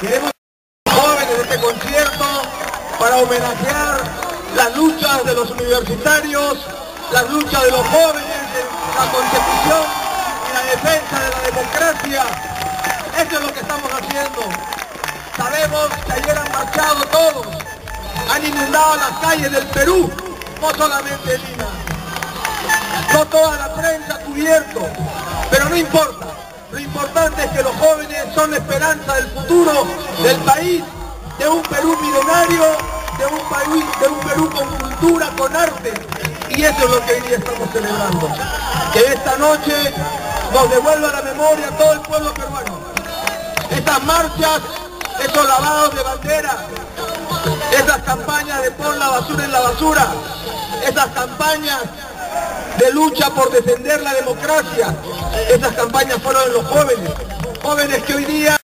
Queremos jóvenes de este concierto para homenajear las luchas de los universitarios, las luchas de los jóvenes, la constitución y la defensa de la democracia. Eso es lo que estamos haciendo. Sabemos que ayer han marchado todos, han inundado las calles del Perú, no solamente Lima. No toda la prensa cubierto, pero no importa. Lo importante es que los jóvenes son esperanza del futuro del país, de un Perú milenario, de un, país, de un Perú con cultura, con arte. Y eso es lo que hoy día estamos celebrando. Que esta noche nos devuelva la memoria a todo el pueblo peruano. Estas marchas, esos lavados de bandera, esas campañas de pon la basura en la basura, esas campañas de lucha por defender la democracia. Esas campañas fueron los jóvenes, jóvenes que hoy día